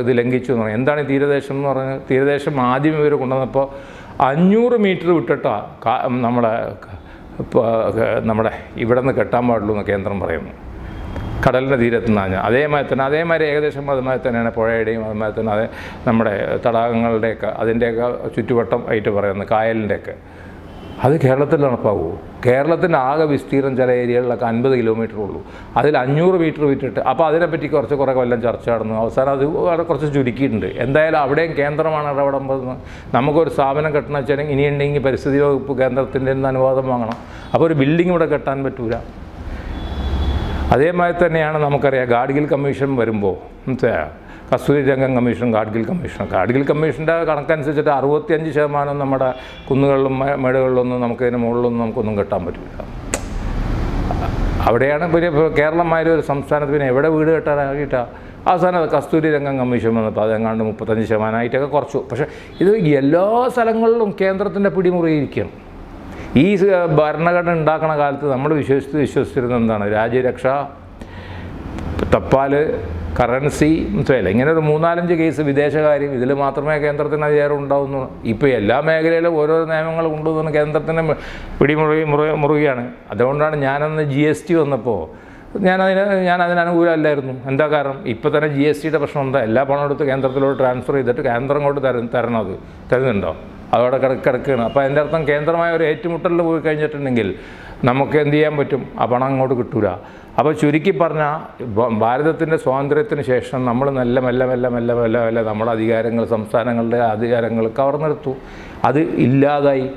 ഇത് ലംഘിച്ചു എന്ന് പറഞ്ഞാൽ എന്താണ് തീരദേശം എന്ന് പറഞ്ഞാൽ തീരദേശം ആദ്യം ഇവർ കൊണ്ടുവന്നപ്പോൾ അഞ്ഞൂറ് മീറ്റർ വിട്ടിട്ടാണ് നമ്മുടെ നമ്മുടെ ഇവിടെ നിന്ന് കെട്ടാൻ പാടുള്ളൂ എന്ന് കേന്ദ്രം പറയുന്നു. കടലിന്റെ തീരത്ത് നിന്നാണ് അതേമാതിരി തന്നെ അതേമാതിരി ഏകദേശം അതുമാതിരി തന്നെയാണ് പുഴയുടെയും അതുമാതിരി തന്നെ അതേ നമ്മുടെ തടാകങ്ങളുടെയൊക്കെ അതിന്റെയൊക്കെ ചുറ്റുവട്ടം ആയിട്ട് പറയുന്നത് കായലിന്റെയൊക്കെ. അത് കേരളത്തിൽ നടപ്പാകുമോ കേരളത്തിന്റെ ആകെ വിസ്തീർണം ചില ഏരിയകളിലൊക്കെ അൻപത് കിലോമീറ്റർ ഉള്ളൂ. അതിൽ അഞ്ഞൂറ് മീറ്റർ വിറ്റിട്ട് അപ്പോൾ അതിനെപ്പറ്റി കുറച്ച് കുറേ കൊല്ലം ചർച്ച നടന്നു. അവസാനം അത് കുറച്ച് ചുരുക്കിയിട്ടുണ്ട്. എന്തായാലും അവിടെയും കേന്ദ്രമാണ് ഇടപെടുമ്പോൾ നമുക്കൊരു സ്ഥാപനം കെട്ടണം വെച്ചാൽ ഇനിയുണ്ടെങ്കിൽ പരിസ്ഥിതി വകുപ്പ് കേന്ദ്രത്തിന്റെ അനുവാദം വാങ്ങണം. അപ്പോൾ ഒരു ബിൽഡിംഗ് ഇവിടെ കെട്ടാൻ പറ്റൂല. അതേമാതിരി തന്നെയാണ് നമുക്കറിയാം ഗാഡ്ഗിൽ കമ്മീഷൻ വരുമ്പോൾ കസ്തൂരി രംഗം കമ്മീഷൻ ഗാഡ്ഗിൽ കമ്മീഷൻ ഗാഡ്ഗിൽ കമ്മീഷന്റെ കണക്കനുസരിച്ചിട്ട് അറുപത്തിയഞ്ച് ശതമാനം നമ്മുടെ കുന്നുകളിലും മേടുകളിലൊന്നും നമുക്കതിന് മുകളിലൊന്നും നമുക്കൊന്നും കെട്ടാൻ പറ്റില്ല. അവിടെയാണ് പിന്നെ ഇപ്പോൾ കേരളമായാലും ഒരു സംസ്ഥാനത്ത് പിന്നെ എവിടെ വീട് കെട്ടാനായിട്ടാണ് അവസാനം കസ്തൂരി രംഗം കമ്മീഷൻ വന്നപ്പോൾ അതെങ്ങാണ്ട് മുപ്പത്തഞ്ച് ശതമാനമായിട്ടൊക്കെ കുറച്ചു. പക്ഷേ ഇത് എല്ലാ സ്ഥലങ്ങളിലും കേന്ദ്രത്തിന്റെ പിടിമുറിയിരിക്കുകയാണ് ഈ ഭരണഘടന ഉണ്ടാക്കുന്ന കാലത്ത് നമ്മൾ വിശ്വസിച്ച് വിശ്വസിച്ചിരുന്ന എന്താണ്? രാജ്യരക്ഷ തപ്പാൽ കറൻസി മനസ്സിലായില്ല? ഇങ്ങനെ ഒരു മൂന്നാലഞ്ച് കേസ് വിദേശകാര്യം ഇതിൽ മാത്രമേ കേന്ദ്രത്തിന് അധികാരം ഉണ്ടാവുന്നു ഇപ്പോൾ എല്ലാ മേഖലയിലും ഓരോ നിയമങ്ങൾ കൊണ്ടുവന്ന് കേന്ദ്രത്തിന് പിടിമുറുകി മുറു മുറുകയാണ്. അതുകൊണ്ടാണ് ഞാനന്ന് ജി എസ് ടി വന്നപ്പോൾ ഞാൻ അതിന് ഞാൻ എന്താ കാരണം? ഇപ്പോൾ തന്നെ ജി എസ് ടിയുടെ പ്രശ്നം എന്താ? എല്ലാ പണം എടുത്ത് കേന്ദ്രത്തിലോട്ട് ട്രാൻസ്ഫർ ചെയ്തിട്ട് കേന്ദ്രം കൊണ്ട് തരും തരണം അത്. തരുന്നുണ്ടോ? അതോടെ കിടക്ക് കിടക്കുകയാണ് അപ്പോൾ അതിന്റെ അർത്ഥം കേന്ദ്രമായ ഒരു ഏറ്റുമുട്ടലിൽ പോയി കഴിഞ്ഞിട്ടുണ്ടെങ്കിൽ നമുക്ക് എന്ത് ചെയ്യാൻ പറ്റും? ആ പണം അങ്ങോട്ട് കിട്ടൂല. അപ്പോൾ ചുരുക്കി പറഞ്ഞാൽ ഭാരതത്തിന്റെ സ്വാതന്ത്ര്യത്തിന് ശേഷം നമ്മൾ നല്ല മെല്ലെ മെല്ലെ മെല്ലെ മെല്ലെ മെല്ലെ നമ്മുടെ അധികാരങ്ങൾ സംസ്ഥാനങ്ങളുടെ അധികാരങ്ങൾ കവർന്നെടുത്തു. അത് ഇല്ലാതായി.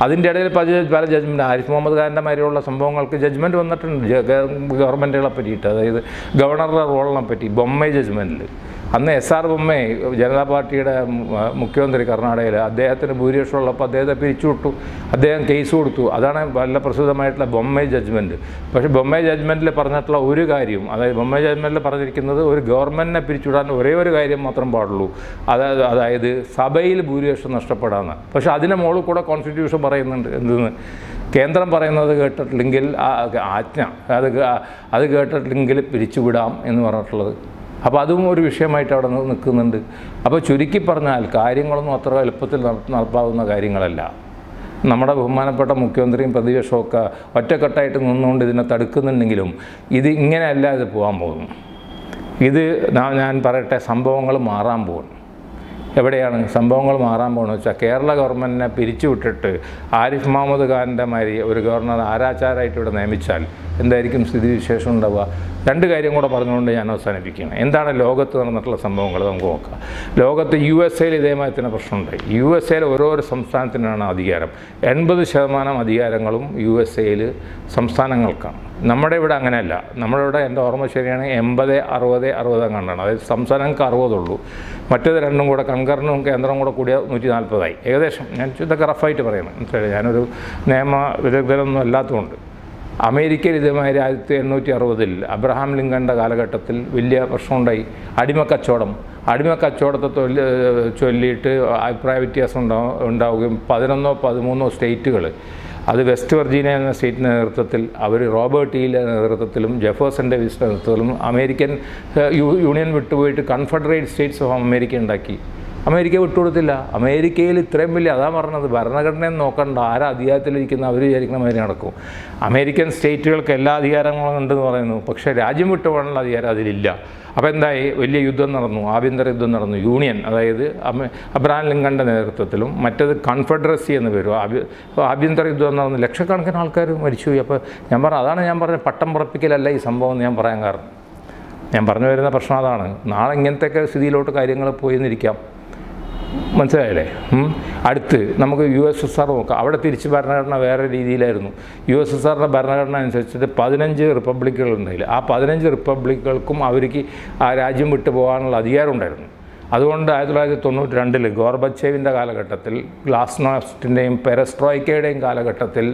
അതിന്റെ ഇടയിൽ പല പല ജഡ്ജ്മെന്റ് ആരിഫ് മുഹമ്മദ് ഖാന്റെ മാതിരിയുള്ള സംഭവങ്ങൾക്ക് ജഡ്ജ്മെന്റ് വന്നിട്ടുണ്ട്. ഗവൺമെന്റുകളെ പറ്റിയിട്ട്. അതായത് ഗവർണറുടെ റോളിനെ പറ്റി. ബൊമ്മൈ ജഡ്ജ്മെന്റിൽ അന്ന് എസ് ആർ ബൊമ്മയെ ജനതാ പാർട്ടിയുടെ മുഖ്യമന്ത്രി കർണാടകയിൽ അദ്ദേഹത്തിന് ഭൂരിപക്ഷം ഉള്ളപ്പോൾ അദ്ദേഹത്തെ പിരിച്ചുവിട്ടു. അദ്ദേഹം കേസ് കൊടുത്തു. അതാണ് നല്ല പ്രസിദ്ധമായിട്ടുള്ള ബൊമ്മെ ജഡ്ജ്മെന്റ് പക്ഷേ ബൊമ്മെ ജഡ്ജ്മെന്റിൽ പറഞ്ഞിട്ടുള്ള ഒരു കാര്യം അതായത് ബൊമ്മെ ജഡ്ജ്മെന്റിൽ പറഞ്ഞിരിക്കുന്നത് ഒരു ഗവൺമെന്റിനെ പിരിച്ചുവിടാൻ ഒരേ ഒരു കാര്യം മാത്രം പാടുള്ളൂ. അതായത് അതായത് സഭയിൽ ഭൂരിപക്ഷം നഷ്ടപ്പെടാമെന്ന് പക്ഷേ അതിന് മുകളിൽ കൂടെ കോൺസ്റ്റിറ്റ്യൂഷൻ പറയുന്നുണ്ട് എന്തെന്ന്. കേന്ദ്രം പറയുന്നത് കേട്ടിട്ടില്ലെങ്കിൽ ആജ്ഞ. അത് അത് കേട്ടിട്ടില്ലെങ്കിൽ പിരിച്ചുവിടാം എന്ന് പറഞ്ഞിട്ടുള്ളത് അപ്പോൾ അതും ഒരു വിഷയമായിട്ട് അവിടെ നിൽക്കുന്നുണ്ട്. അപ്പോൾ ചുരുക്കി പറഞ്ഞാൽ കാര്യങ്ങളൊന്നും അത്ര എളുപ്പത്തിൽ നട- നടപ്പാവുന്ന കാര്യങ്ങളല്ല. നമ്മുടെ ബഹുമാനപ്പെട്ട മുഖ്യമന്ത്രിയും പ്രതിപക്ഷവും ഒക്കെ ഒറ്റക്കെട്ടായിട്ട് നിന്നുകൊണ്ട് ഇതിനെ തടുക്കുന്നുണ്ടെങ്കിലും ഇത് ഇങ്ങനെയല്ല ഇത് പോകാൻ പോകും ഇത് ഞാൻ പറയട്ടെ സംഭവങ്ങൾ മാറാൻ പോകുന്നു. എവിടെയാണ് സംഭവങ്ങൾ മാറാൻ പോകുന്നത് വെച്ചാൽ കേരള ഗവൺമെന്റിനെ പിരിച്ചുവിട്ടിട്ട് ആരിഫ് മുഹമ്മദ് ഖാന്റെ മാതിരി ഒരു ഗവർണർ ആരാചാരായിട്ട് ഇവിടെ നിയമിച്ചാൽ എന്തായിരിക്കും സ്ഥിതിവിശേഷം ഉണ്ടാവുക? രണ്ട് കാര്യം കൂടെ പറഞ്ഞുകൊണ്ട് ഞാൻ അവസാനിപ്പിക്കുകയാണ്. എന്താണ് ലോകത്ത് നടന്നിട്ടുള്ള സംഭവങ്ങൾ നമുക്ക് നോക്കാം. ലോകത്ത് യു എസ് എയിൽ ഇതേമാതിരി തന്നെ പ്രശ്നമുണ്ട് യു എസ് എയിൽ ഓരോരോ സംസ്ഥാനത്തിനാണ് അധികാരം. എൺപത് ശതമാനം അധികാരങ്ങളും യു എസ് എയിൽ സംസ്ഥാനങ്ങൾക്കാണ്. നമ്മുടെ ഇവിടെ അങ്ങനെയല്ല. നമ്മുടെ ഇവിടെ എന്റെ ഓർമ്മ ശരിയാണ് എൺപത് അറുപത് അറുപത് കണ്ടാണ് അതായത് സംസ്ഥാനങ്ങൾക്ക് അറുപതുള്ളൂ. മറ്റേത് രണ്ടും കൂടെ കൺകറിനും കേന്ദ്രവും കൂടെ കൂടിയ നൂറ്റി നാൽപ്പതായി ഏകദേശം ഞാൻ ഇതൊക്കെ റഫായിട്ട് പറയുന്നത് മനസ്സിലായി ഞാനൊരു നിയമ വിദഗ്ധനൊന്നും അല്ലാത്തതുകൊണ്ട്. അമേരിക്കയിൽ ഇതേമാതിരി ആയിരത്തി എണ്ണൂറ്റി അറുപതിൽ അബ്രഹാം ലിങ്കന്റെ കാലഘട്ടത്തിൽ വലിയ പ്രശ്നമുണ്ടായി. അടിമക്കച്ചവടം. അടിമക്കച്ചവടത്തെ ചൊല്ലിയിട്ട് അഭിപ്രായ വ്യത്യാസം ഉണ്ടാവും ഉണ്ടാവുകയും പതിനൊന്നോ പതിമൂന്നോ സ്റ്റേറ്റുകൾ അത് വെസ്റ്റ് വെർജീനിയ എന്ന സ്റ്റേറ്റിന്റെ നേതൃത്വത്തിൽ അവർ റോബർട്ട് ഇയിലെ നേതൃത്വത്തിലും ജെഫേഴ്സൺ ഡേവിസിന്റെ നേതൃത്വത്തിലും അമേരിക്കൻ യൂണിയൻ വിട്ടുപോയിട്ട് കൺഫെഡറേറ്റ് സ്റ്റേറ്റ്സ് ഓഫ് അമേരിക്ക ഉണ്ടാക്കി. അമേരിക്ക വിട്ടുകൊടുത്തില്ല. അമേരിക്കയിൽ ഇത്രയും വലിയ അതാ പറഞ്ഞത് ഭരണഘടനയെ നോക്കണ്ട ആരാ അധികാരത്തിലിരിക്കുന്ന അവർ വിചാരിക്കുന്ന മാതിരി നടക്കും. അമേരിക്കൻ സ്റ്റേറ്റുകൾക്ക് എല്ലാ അധികാരങ്ങളും ഉണ്ടെന്ന് പറയുന്നു. പക്ഷേ രാജ്യം വിട്ടു പോകാനുള്ള അധികാരം അതിലില്ല. അപ്പോൾ എന്തായി? വലിയ യുദ്ധം നടന്നു ആഭ്യന്തര യുദ്ധം നടന്നു. യൂണിയൻ അതായത് അബ്രഹാം ലിങ്കന്റെ നേതൃത്വത്തിലും മറ്റത് കൺഫെഡറസി എന്ന് പേരും. ആഭ്യ ആഭ്യന്തര യുദ്ധം നടന്നു ലക്ഷക്കണക്കിന് ആൾക്കാർ മരിച്ചുപോയി അപ്പോൾ ഞാൻ പറഞ്ഞു അതാണ് ഞാൻ പറഞ്ഞത് പട്ടം പുറപ്പിക്കലല്ല ഈ സംഭവം എന്ന് ഞാൻ പറയാൻ കാരണം. ഞാൻ പറഞ്ഞു വരുന്ന പ്രശ്നം അതാണ്. നാളെ ഇങ്ങനത്തെയൊക്കെ സ്ഥിതിയിലോട്ട് കാര്യങ്ങൾ പോയി എന്നിരിക്കാം മനസ്സിലായില്ലേ. അടുത്ത് നമുക്ക് യു എസ് എസ് ആർ നോക്കാം. അവിടെ തിരിച്ച് ഭരണഘടന വേറെ രീതിയിലായിരുന്നു. യു എസ് എസ് ആറിന്റെ ഭരണഘടന അനുസരിച്ചിട്ട് പതിനഞ്ച് റിപ്പബ്ലിക്കുകൾ ഉണ്ടായില്ല. ആ പതിനഞ്ച് റിപ്പബ്ലിക്കുകൾക്കും അവർക്ക് ആ രാജ്യം വിട്ടു പോകാനുള്ള അധികാരം ഉണ്ടായിരുന്നു. അതുകൊണ്ട് ആയിരത്തി തൊള്ളായിരത്തി തൊണ്ണൂറ്റി രണ്ടിൽ ഗോർബച്ചേവിന്റെ കാലഘട്ടത്തിൽ ഗ്ലാസ്നോസ്റ്റിന്റെയും പെരസ്ട്രോയ്ക്കയുടെയും കാലഘട്ടത്തിൽ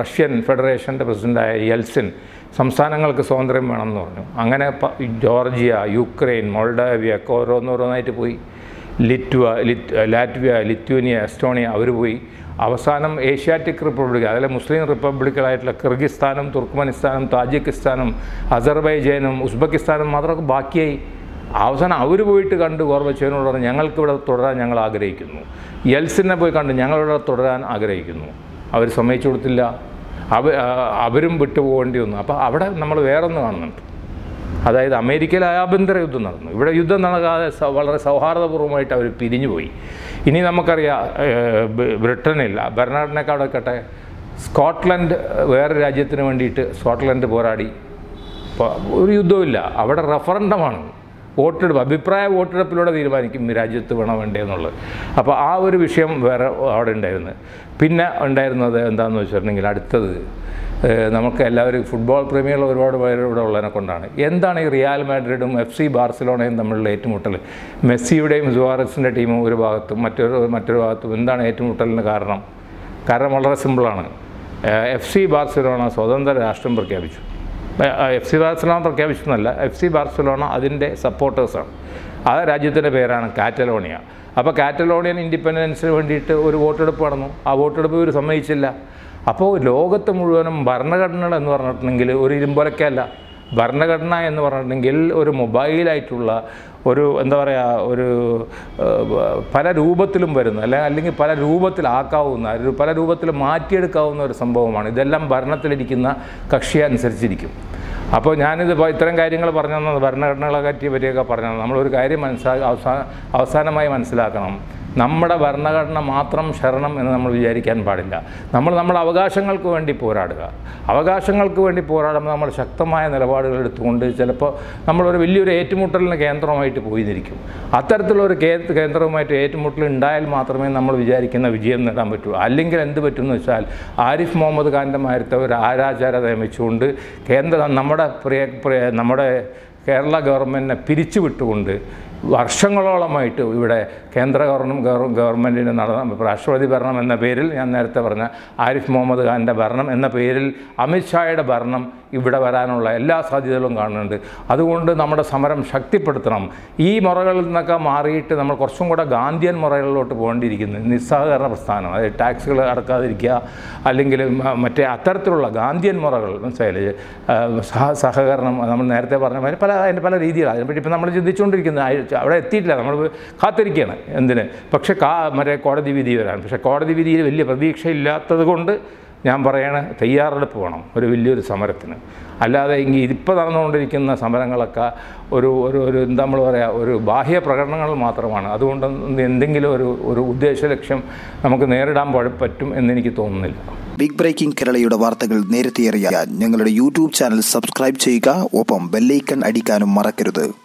റഷ്യൻ ഫെഡറേഷന്റെ പ്രസിഡന്റായ യെൽസിൻ സംസ്ഥാനങ്ങൾക്ക് സ്വാതന്ത്ര്യം വേണമെന്ന് പറഞ്ഞു. അങ്ങനെ ജോർജിയ യുക്രൈൻ മോൾഡാവിയ ഒക്കെ ഓരോന്നോരോന്നായിട്ട് പോയി. ലിറ്റ്വ ലിറ്റ് ലാറ്റ്വിയ ലിത്വനിയ എസ്റ്റോണിയ അവർ പോയി. അവസാനം ഏഷ്യാറ്റിക് റിപ്പബ്ലിക് അതിലെ മുസ്ലിം റിപ്പബ്ലിക്കുകളായിട്ടുള്ള കിർഗിസ്ഥാനും തുർക്ക്മനിസ്ഥാനും താജിക്കിസ്ഥാനും അസർബൈജാനും ഉസ്ബെക്കിസ്ഥാനും മാത്രമൊക്കെ ബാക്കിയായി. അവസാനം അവർ പോയിട്ട് കണ്ട് ഗോർബച്ചേവിനോട് പറഞ്ഞു ഞങ്ങൾക്കിവിടെ തുടരാൻ ഞങ്ങൾ ആഗ്രഹിക്കുന്നു. യെൽസിനെ പോയി കണ്ട് ഞങ്ങളിവിടെ തുടരാൻ ആഗ്രഹിക്കുന്നു. അവർ സമ്മതിച്ചു കൊടുത്തില്ല. അവ അവരും വിട്ടുപോകേണ്ടി വന്നു. അപ്പോൾ അവിടെ നമ്മൾ വേറൊന്ന് കാണുന്നുണ്ട്. അതായത് അമേരിക്കയിൽ ആഭ്യന്തര യുദ്ധം നടന്നു. ഇവിടെ യുദ്ധം നടക്കാതെ വളരെ സൗഹാർദ്ദപൂർവമായിട്ട് അവർ പിരിഞ്ഞുപോയി. ഇനി നമുക്കറിയാം ബ്രിട്ടനിൽ വെക്കട്ടെ സ്കോട്ട്ലൻഡ് വേറെ രാജ്യത്തിന് വേണ്ടിയിട്ട് സ്കോട്ട്ലൻഡ് പോരാടി. ഒരു യുദ്ധമില്ല അവിടെ റഫറണ്ടമാണ് വോട്ടെടുപ്പ് അഭിപ്രായ വോട്ടെടുപ്പിലൂടെ തീരുമാനിക്കും രാജ്യത്ത് വേണോ വേണ്ടേ എന്നുള്ളത്. അപ്പോൾ ആ ഒരു വിഷയം വേറെ അവിടെ ഉണ്ടായിരുന്നു. പിന്നെ ഉണ്ടായിരുന്നത് എന്താണെന്ന് വെച്ചിട്ടുണ്ടെങ്കിൽ അടുത്തത് നമുക്ക് എല്ലാവരും ഫുട്ബോൾ പ്രേമികൾ ഒരുപാട് പേര് ഇവിടെ ഉള്ളതിനെ കൊണ്ടാണ്. എന്താണ് ഈ റിയാൽ മാഡ്രിഡും എഫ് സി ബാർസലോണയും തമ്മിലുള്ള ഏറ്റുമുട്ടൽ? മെസ്സിയുടെയും സുവാറസിന്റെ ടീമും ഒരു ഭാഗത്തും മറ്റൊരു മറ്റൊരു ഭാഗത്തും എന്താണ് ഏറ്റുമുട്ടലിന് കാരണം? കാരണം വളരെ സിമ്പിളാണ്. എഫ് സി ബാർസലോണ സ്വതന്ത്ര രാഷ്ട്രം പ്രഖ്യാപിച്ചു. എഫ് സി ബാർസലോണ പ്രഖ്യാപിച്ചെന്നല്ല എഫ് സി ബാർസലോണ അതിന്റെ സപ്പോർട്ടേഴ്സാണ്. ആ രാജ്യത്തിന്റെ പേരാണ് കാറ്റലോണിയ. അപ്പോൾ കാറ്റലോണിയൻ ഇൻഡിപെൻഡൻസിന് വേണ്ടിയിട്ട് ഒരു വോട്ടെടുപ്പ് നടന്നു. ആ വോട്ടെടുപ്പ് ഇവർ സമ്മതിച്ചില്ല. അപ്പോൾ ലോകത്ത് മുഴുവനും ഭരണഘടനകൾ എന്ന് പറഞ്ഞിട്ടുണ്ടെങ്കിൽ ഒരു ഇരുമ്പൊലക്കല്ല ഭരണഘടന എന്ന് പറഞ്ഞിട്ടുണ്ടെങ്കിൽ ഒരു മൊബൈലായിട്ടുള്ള ഒരു എന്താ പറയുക ഒരു പല രൂപത്തിലും വരുന്ന അല്ലെ അല്ലെങ്കിൽ പല രൂപത്തിലാക്കാവുന്ന ഒരു പല രൂപത്തിൽ മാറ്റിയെടുക്കാവുന്ന ഒരു സംഭവമാണ്. ഇതെല്ലാം ഭരണത്തിലിരിക്കുന്ന കക്ഷി അനുസരിച്ചിരിക്കും. അപ്പോൾ ഞാനിത് ഇത്തരം കാര്യങ്ങൾ പറഞ്ഞു തന്നത് ഭരണഘടനകളെ പറ്റി പറ്റിയൊക്കെ പറഞ്ഞു നമ്മൾ നമ്മളൊരു കാര്യം മനസ്സിലാക്കി അവസാന അവസാനമായി മനസ്സിലാക്കണം. നമ്മുടെ ഭരണഘടന മാത്രം ശരണം എന്ന് നമ്മൾ വിചാരിക്കാൻ പാടില്ല. നമ്മൾ നമ്മുടെ അവകാശങ്ങൾക്ക് വേണ്ടി പോരാടുക. അവകാശങ്ങൾക്ക് വേണ്ടി പോരാടുമ്പോൾ നമ്മൾ ശക്തമായ നിലപാടുകൾ എടുത്തുകൊണ്ട് ചിലപ്പോൾ നമ്മളൊരു വലിയൊരു ഏറ്റുമുട്ടലിന് കേന്ദ്രമായിട്ട് പോയിരിക്കും. അത്തരത്തിലൊരു കേന്ദ്രവുമായിട്ട് ഏറ്റുമുട്ടൽ ഉണ്ടായാൽ മാത്രമേ നമ്മൾ വിചാരിക്കുന്ന വിജയം നേടാൻ പറ്റൂ. അല്ലെങ്കിൽ എന്ത് പറ്റുമെന്ന് വെച്ചാൽ ആരിഫ് മുഹമ്മദ് ഖാന്റെ മാരത്തെ ഒരു ആരാചാര നിയമിച്ചുകൊണ്ട് കേന്ദ്ര നമ്മുടെ പ്രിയ പ്രിയ നമ്മുടെ കേരള ഗവൺമെന്റിനെ പിരിച്ചുവിട്ടുകൊണ്ട് വർഷങ്ങളോളമായിട്ട് ഇവിടെ കേന്ദ്ര ഗവൺമെന്റ് ഗവൺമെന്റിന് നടന്ന രാഷ്ട്രപതി ഭരണം എന്ന പേരിൽ ഞാൻ നേരത്തെ പറഞ്ഞ ആരിഫ് മുഹമ്മദ് ഖാന്റെ ഭരണം എന്ന പേരിൽ അമിത്ഷായുടെ ഭരണം ഇവിടെ വരാനുള്ള എല്ലാ സാധ്യതകളും കാണുന്നുണ്ട്. അതുകൊണ്ട് നമ്മുടെ സമരം ശക്തിപ്പെടുത്തണം. ഈ മുറകളിൽ നിന്നൊക്കെ മാറിയിട്ട് നമ്മൾ കുറച്ചും കൂടെ ഗാന്ധിയൻ മുറകളിലോട്ട് പോകേണ്ടിയിരിക്കുന്നു. നിസ്സഹകരണ പ്രസ്ഥാനം അതായത് ടാക്സുകൾ അടക്കാതിരിക്കുക അല്ലെങ്കിൽ മറ്റേ അത്തരത്തിലുള്ള ഗാന്ധിയൻ മുറകൾ മനസ്സിലായില്ലേ? സഹ സഹകരണം നമ്മൾ നേരത്തെ പറഞ്ഞ പല അതിന്റെ പല രീതികളാണ്. അതിനെപ്പറ്റി ഇപ്പം നമ്മൾ ചിന്തിച്ചുകൊണ്ടിരിക്കുന്നത് അവിടെ എത്തിയിട്ടില്ല. നമ്മൾ കാത്തിരിക്കുകയാണ്. എന്തിന്? പക്ഷേ കാ മറ്റേ കോടതി വിധി വരാൻ. പക്ഷേ കോടതി വിധിയിൽ വലിയ പ്രതീക്ഷയില്ലാത്തത് കൊണ്ട് ഞാൻ പറയണ തയ്യാറെടുപ്പ് വേണം ഒരു വലിയൊരു സമരത്തിന്. അല്ലാതെ ഇങ്ങനെ ഇതിപ്പോൾ നടന്നുകൊണ്ടിരിക്കുന്ന സമരങ്ങളൊക്കെ ഒരു ഒരു ഒരു എന്താ നമ്മൾ പറയുക ഒരു ബാഹ്യ പ്രകടനങ്ങൾ മാത്രമാണ്. അതുകൊണ്ട് എന്തെങ്കിലും ഒരു ഒരു ഉദ്ദേശ ലക്ഷ്യം നമുക്ക് നേരിടാൻ പറ്റും എന്നെനിക്ക് തോന്നുന്നില്ല. ബിഗ് ബ്രേക്കിംഗ് കേരളയുടെ വാർത്തകൾ നേരത്തെ അറിയാൻ ഞങ്ങളുടെ യൂട്യൂബ് ചാനൽ സബ്സ്ക്രൈബ് ചെയ്യുക ഒപ്പം ബെല്ലൈക്കൺ അടിക്കാനും മറക്കരുത്.